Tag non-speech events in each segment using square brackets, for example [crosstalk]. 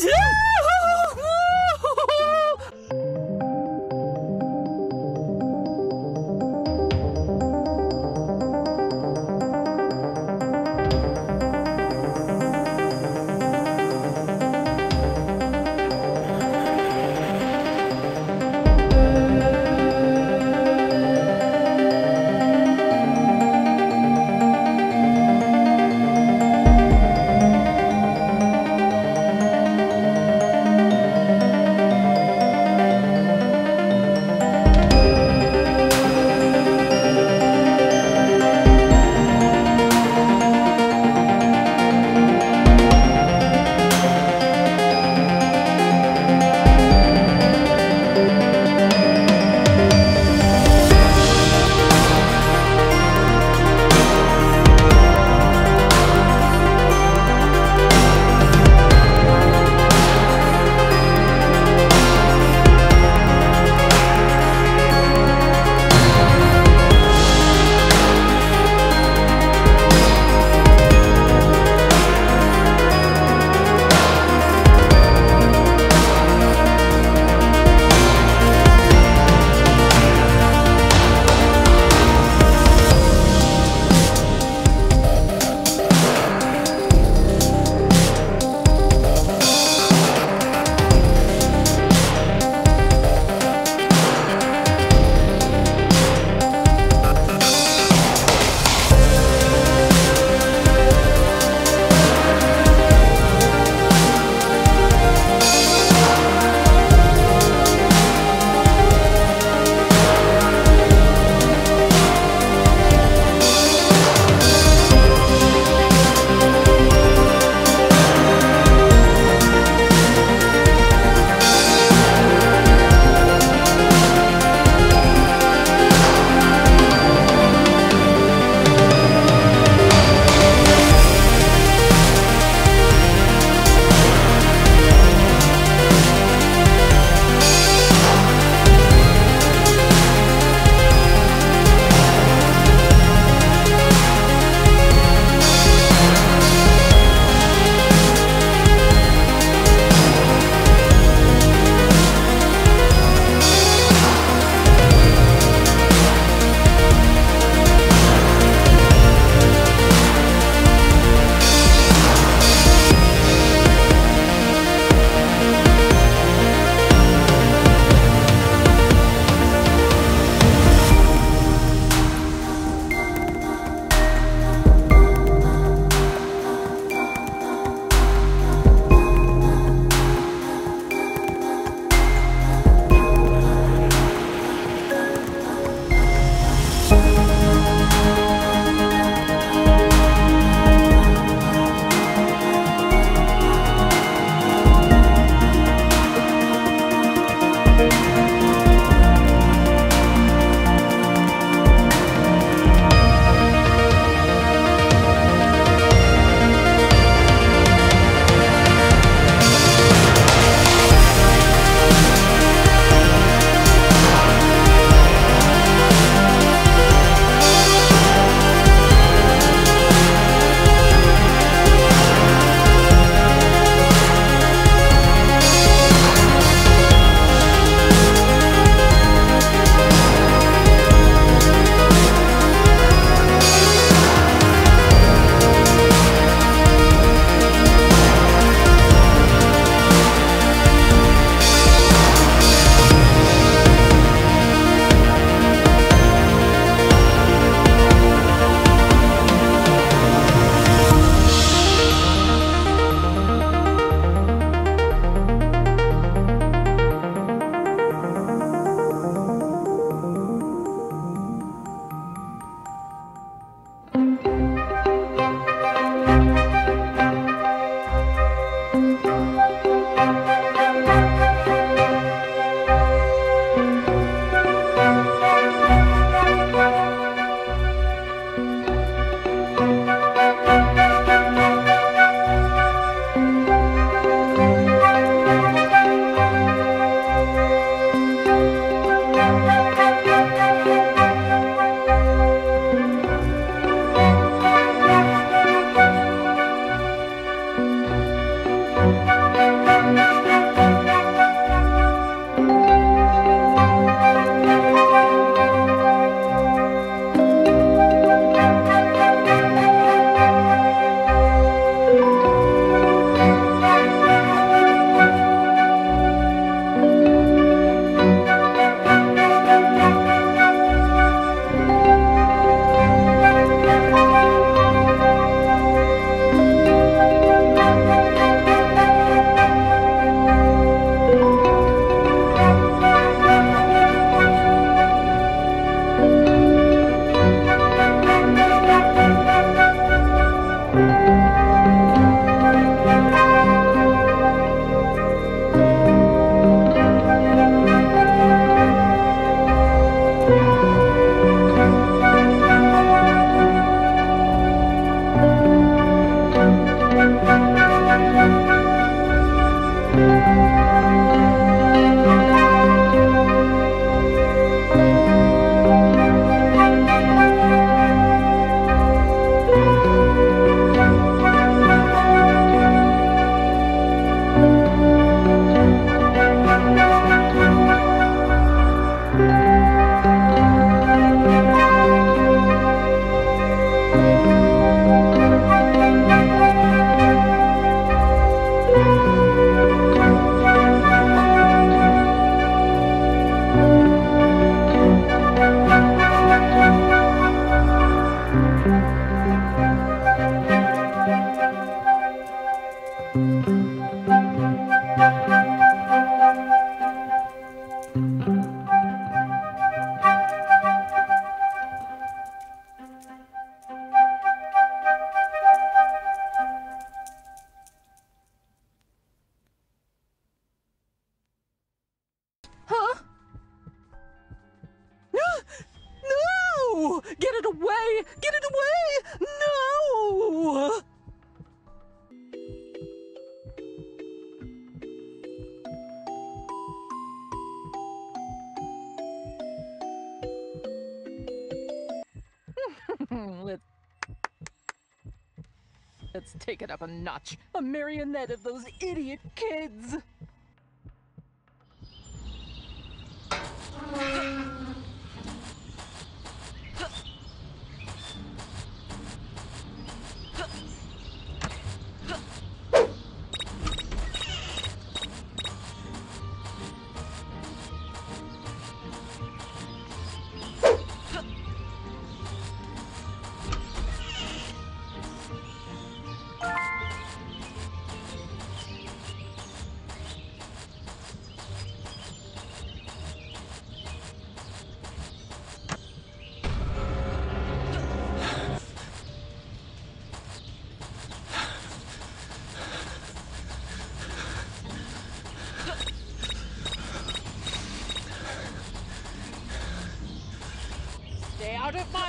Woo-hoo! Let's take it up a notch. A marionette of those idiot kids. 这发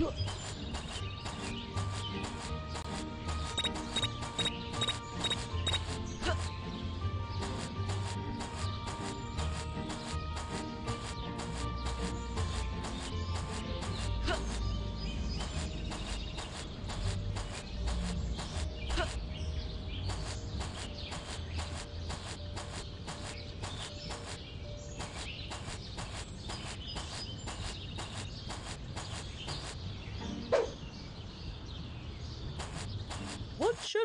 What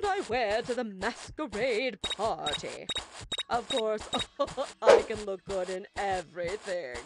should I wear to the masquerade party? Of course, [laughs] I can look good in everything.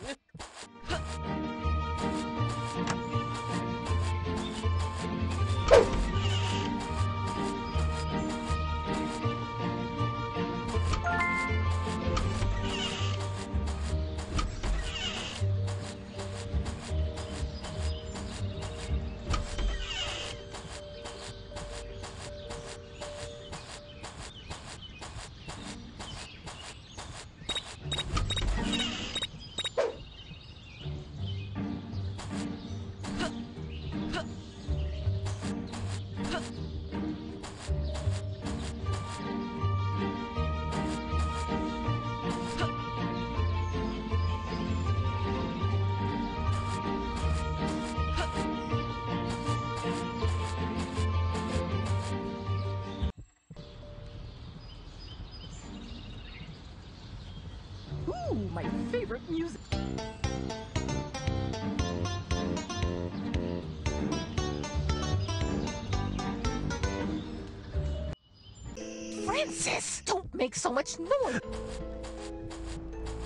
Francis, don't make so much noise.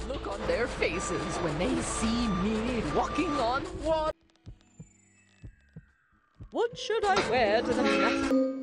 Look on their faces when they see me walking on water. What should I wear to the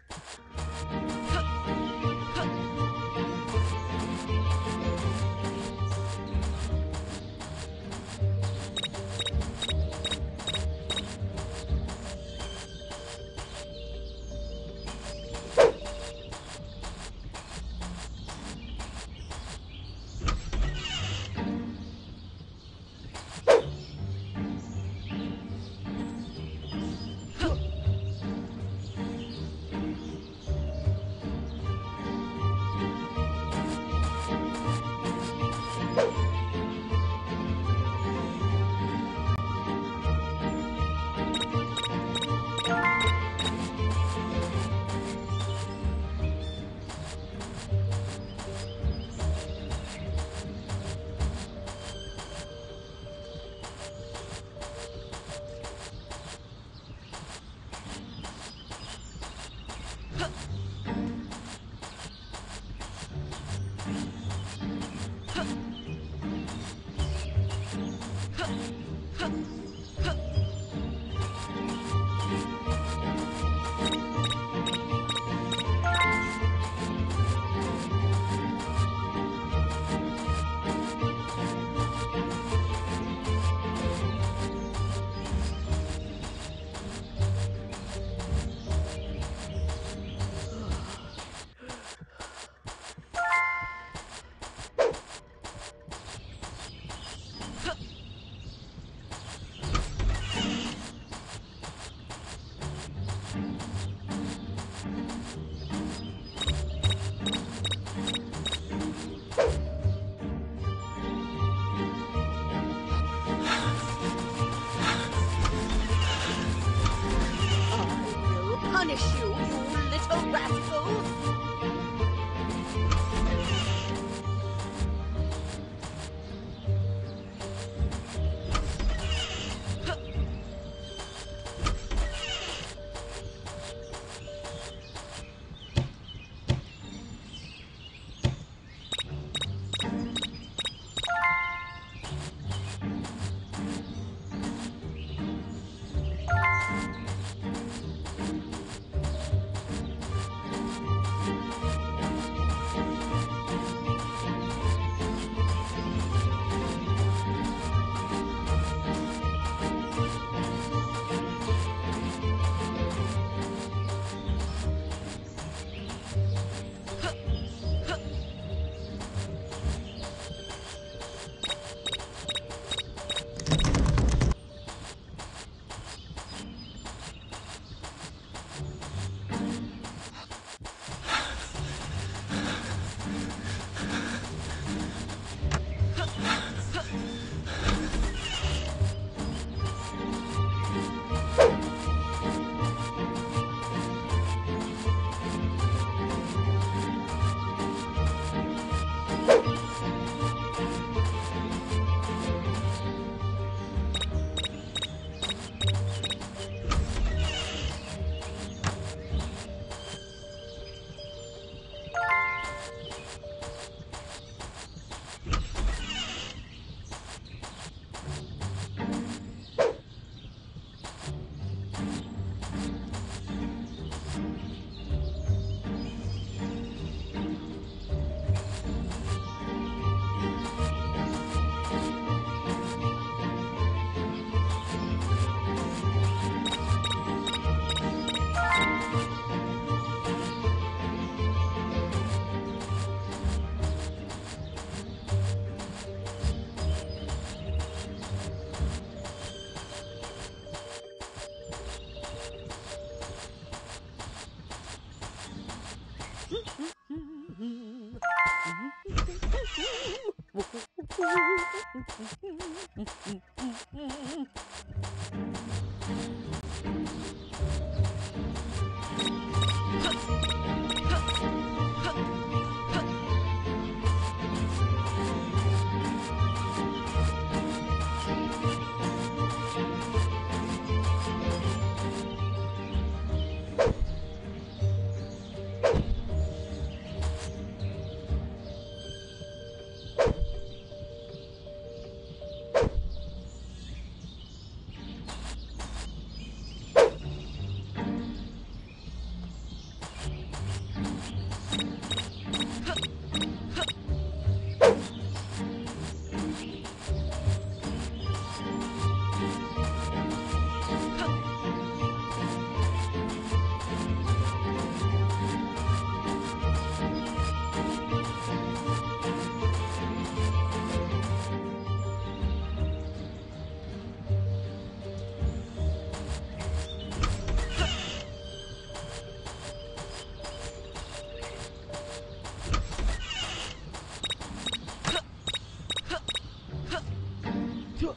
[laughs]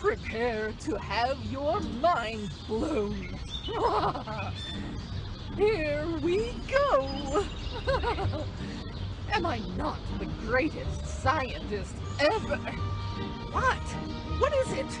Prepare to have your mind blown. [laughs] Here we go! [laughs] Am I not the greatest scientist ever? What? What is it?